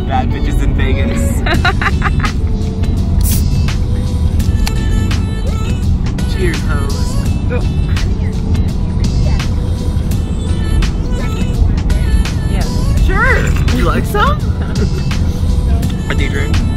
bad bitches in Vegas. Cheers, hoes. Oh. Yeah. Sure. You like some? A drink?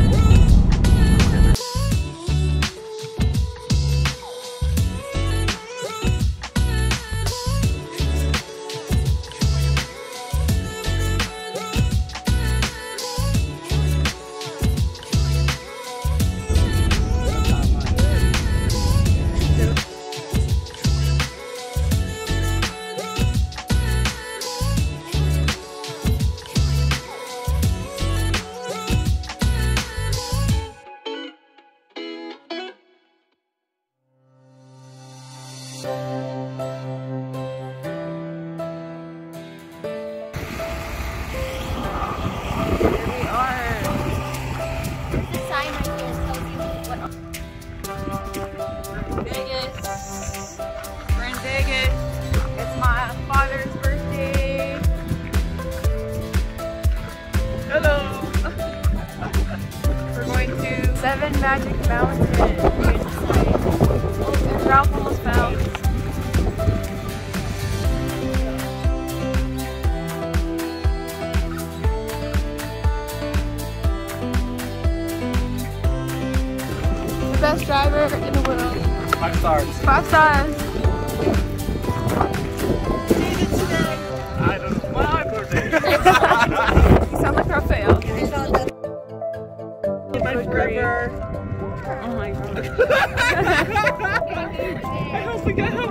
Seven Magic Mountain. Ralph's Mountain. The best driver in the world. Five stars. Five stars. I almost forgot how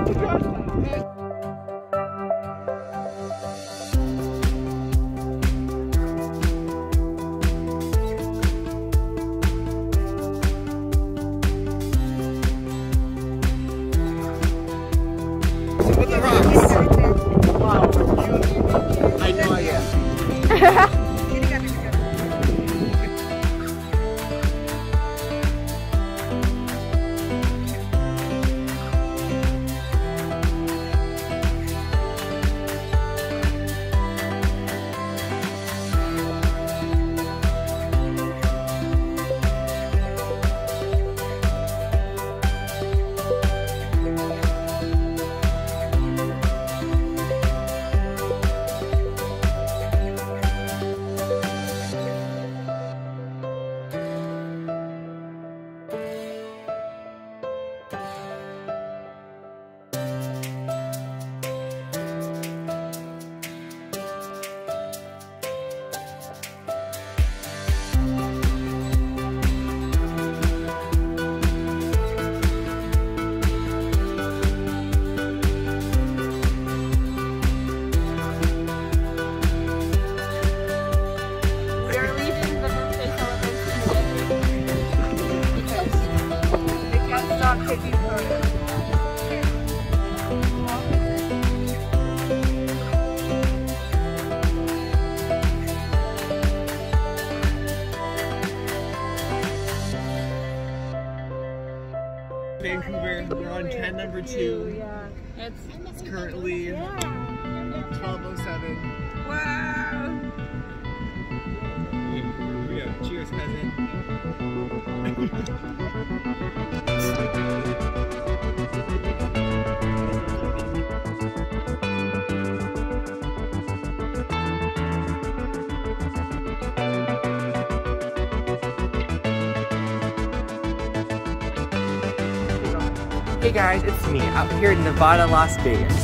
Hey guys, it's me out here in Nevada, Las Vegas.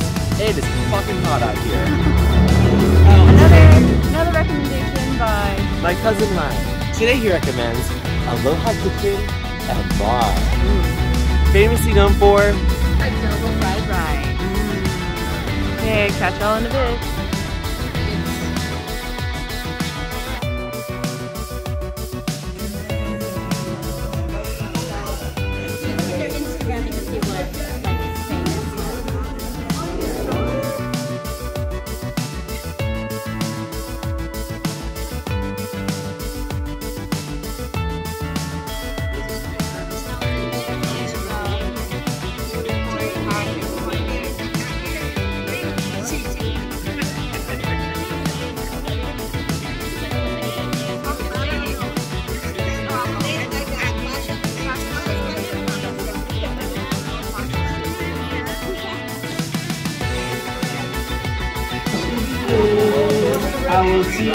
It is fucking hot out here. Another another recommendation by My cousin Ryan. Today he recommends Aloha Kitchen and Bar. Mm. Famously known for adobo fried rice. Mm. Okay, catch y'all in a bit.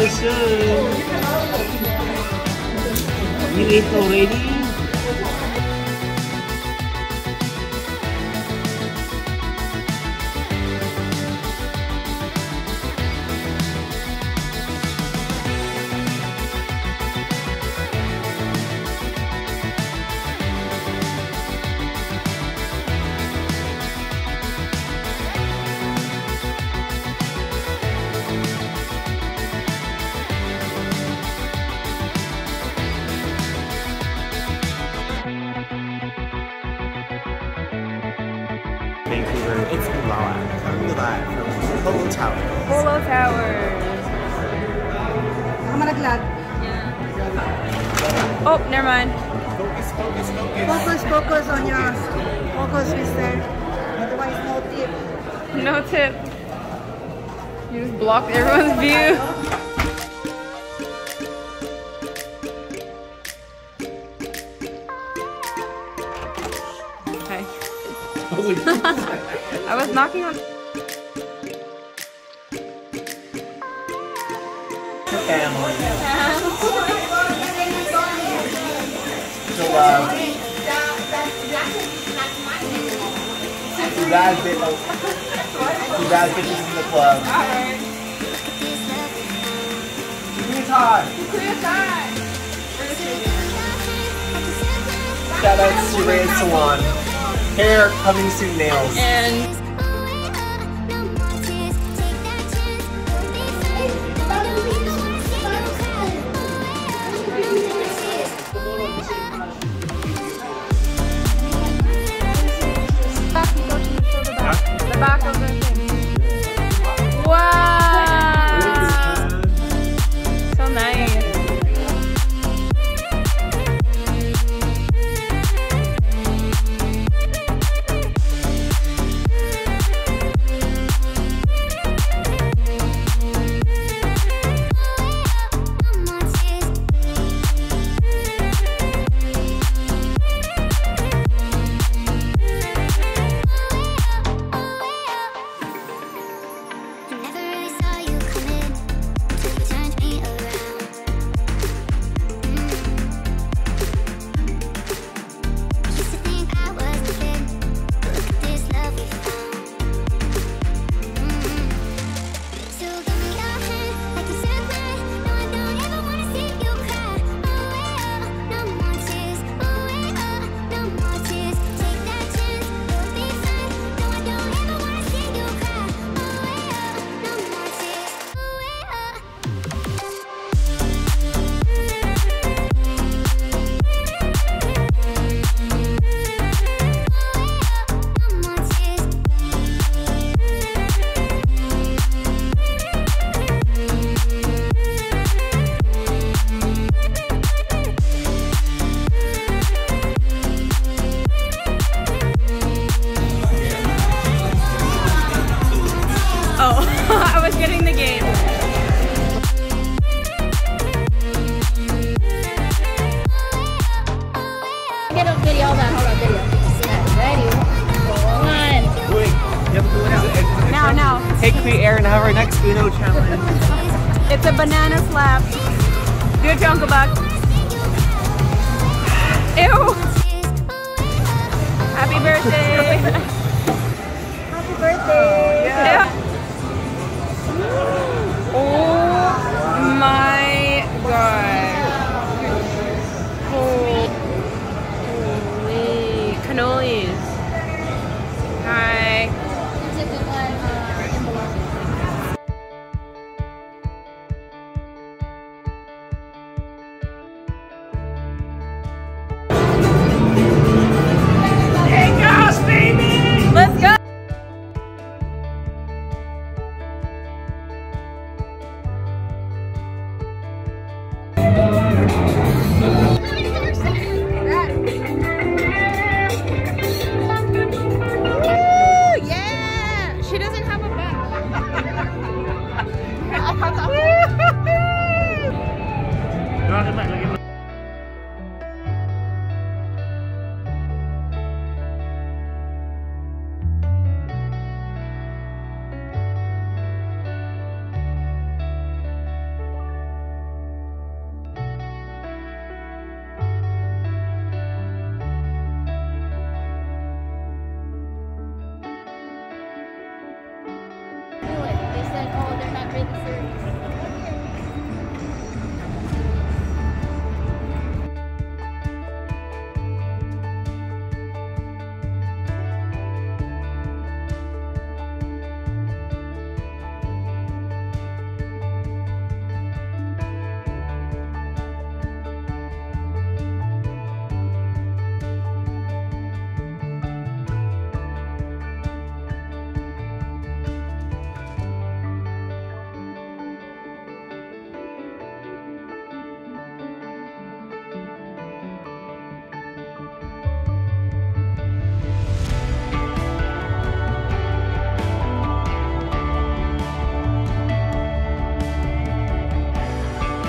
Soon. You ate already? Coming live from Polo Tower. Polo Towers. Oh, never mind. Focus, focus, focus. Focus, focus on your focus, mister. Otherwise, no tip. No tip. You just blocked everyone's view. Okay. I was knocking on. Love. You guys guys in the club. Shout out to Ray's Salon. Hair coming soon nails. And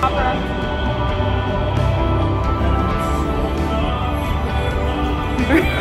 Wow,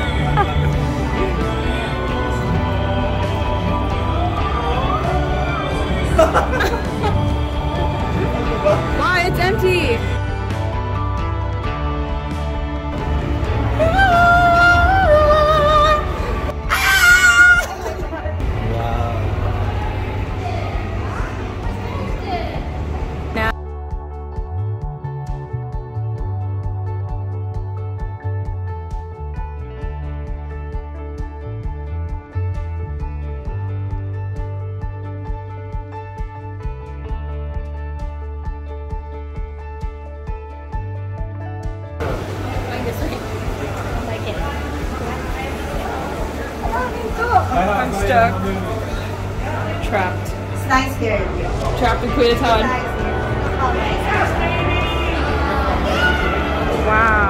I'm stuck. Trapped. It's nice here. Trapped in Queenatown. Wow.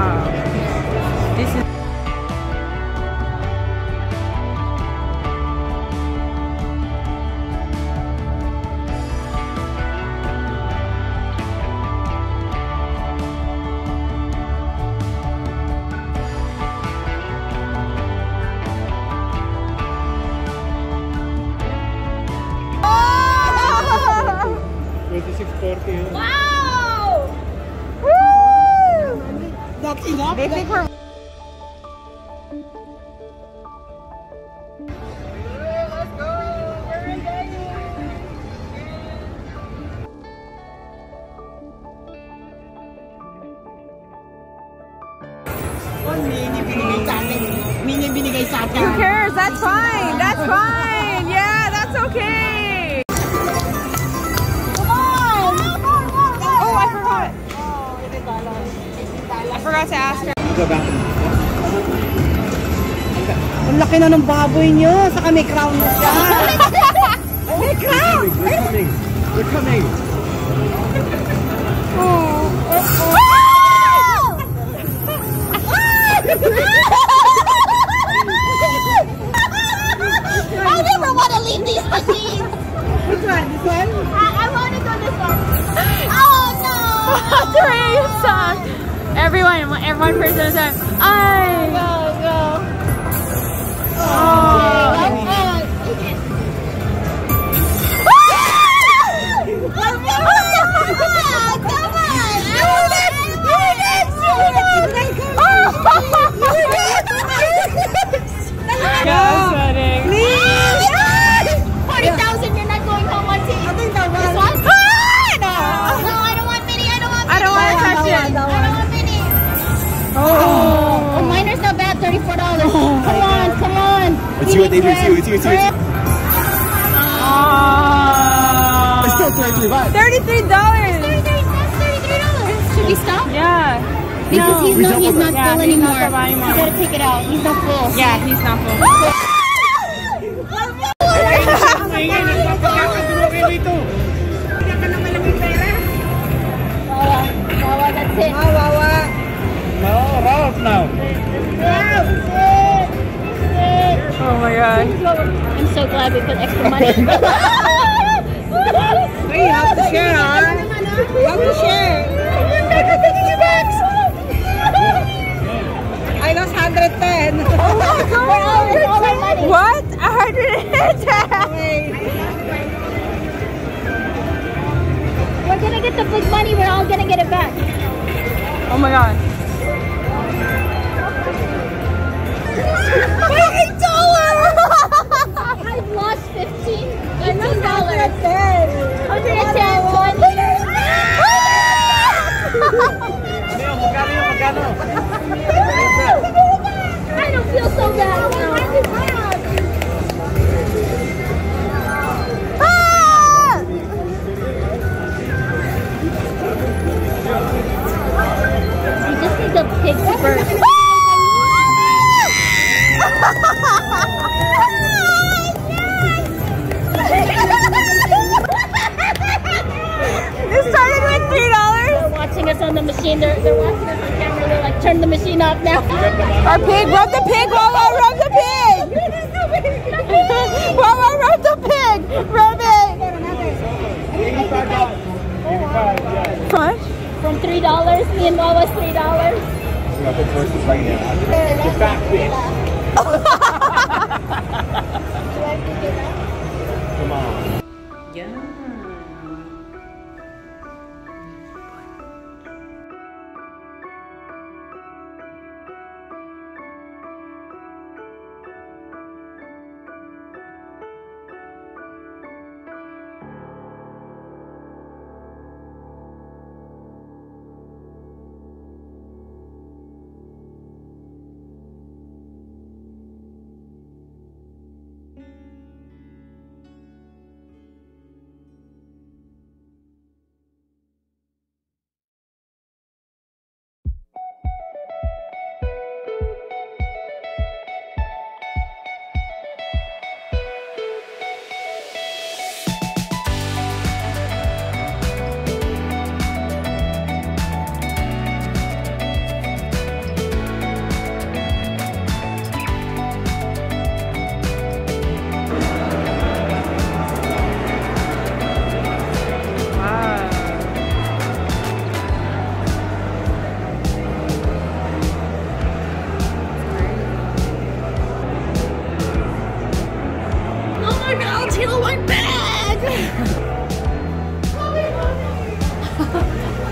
Atin. Mini binigay sa atin. Who cares? That's fine. That's fine. Yeah, that's okay. Come on. Oh, I forgot. I forgot to ask her. Ang laki na ng baboy nyo. Saka may crown na siya. may crown! We're coming. We're coming. I want these machines. Which one? This one? I, I want to go this one. Oh no! Teresa. Everyone, everyone person like, I. Go, go. Oh. Okay. Oh my god. I'm so glad we put extra money. You have to share, huh? You have to share. I lost 110. We're all, all our money. What? A hundred and ten. We're gonna get the big money. We're all gonna get it back. Oh my god. Eight dollars. I've lost fifteen. Fifteen dollars. Hundred and ten. I don't feel so bad now. Ah! You just need the pigs first. This turn the machine off now. Our pig, rub the pig, Wawa, rub the pig. Wawa, rub the pig, rub it. How? From three dollars, me and Wawa's three dollars. Get back, bitch. Come on. My god,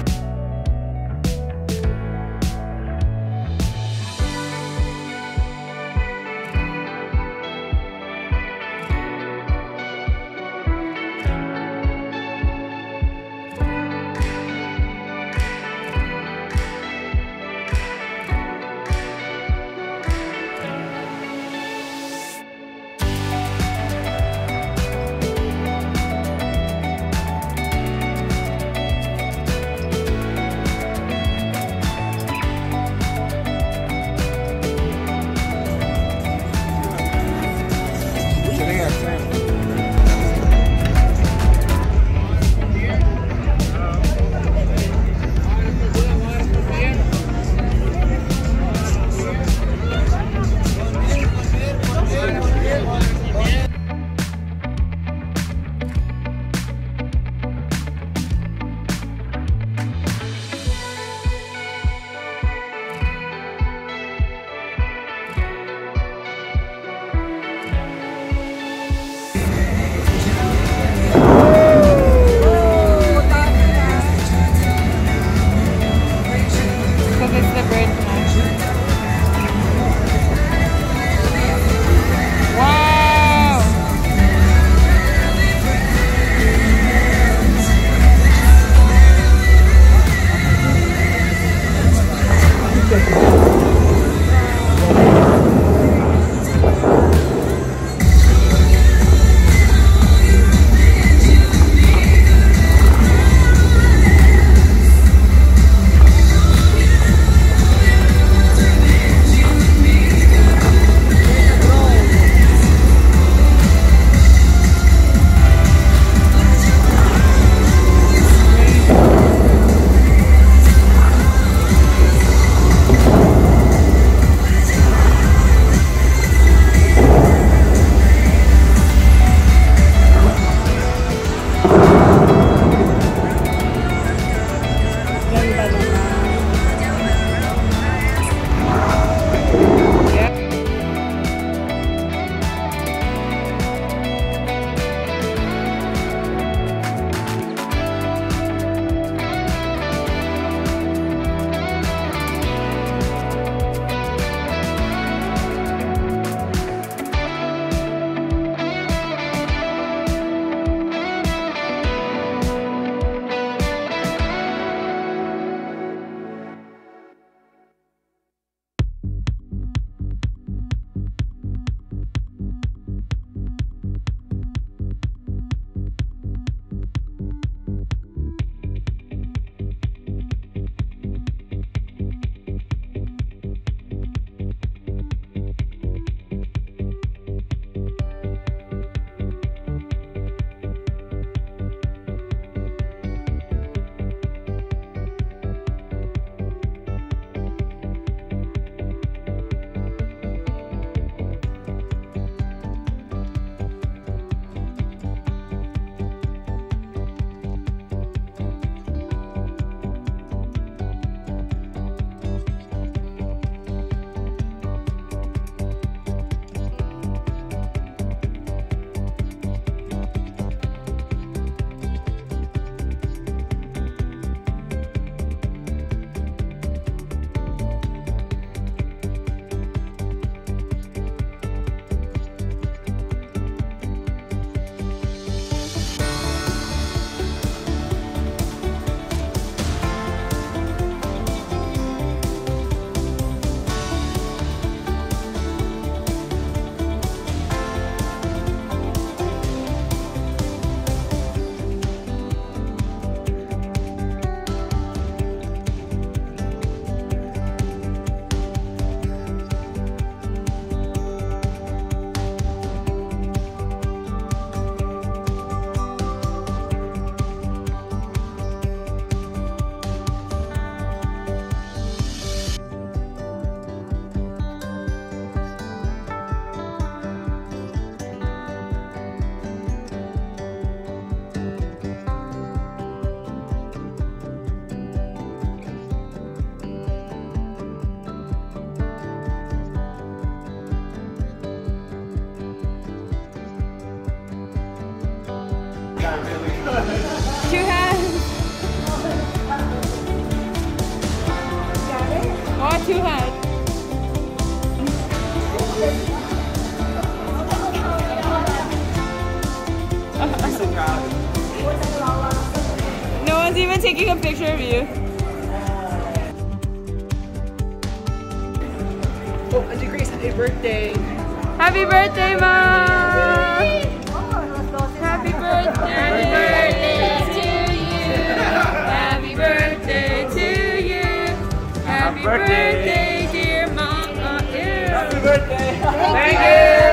birthday. Happy birthday, Mom! Happy birthday to you. Happy birthday to you. Happy birthday. birthday, dear Mom. Happy birthday. Thank you.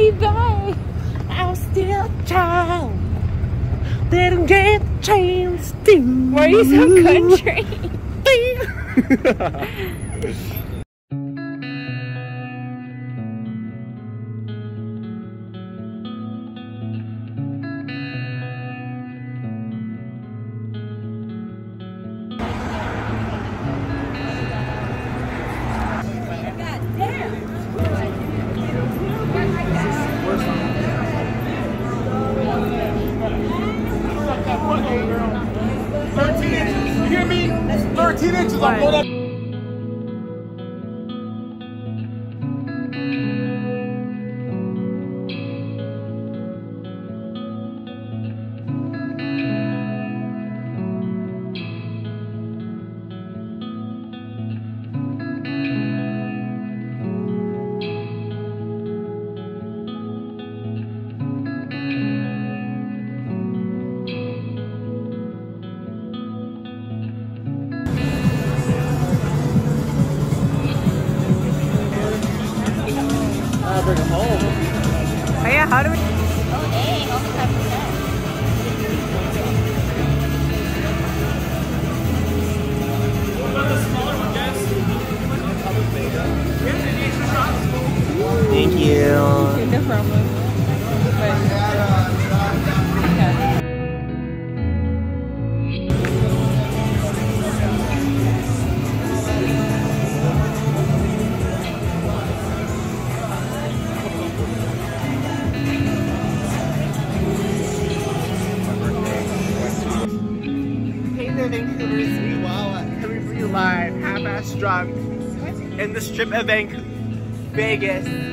Baby, I'm still a child. Didn't get a chance to. why are you so country? bring him home. Oh yeah, how do we? Oh, dang, almost 5%. Thank you. No problem. In the strip of Vegas.